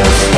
Yes.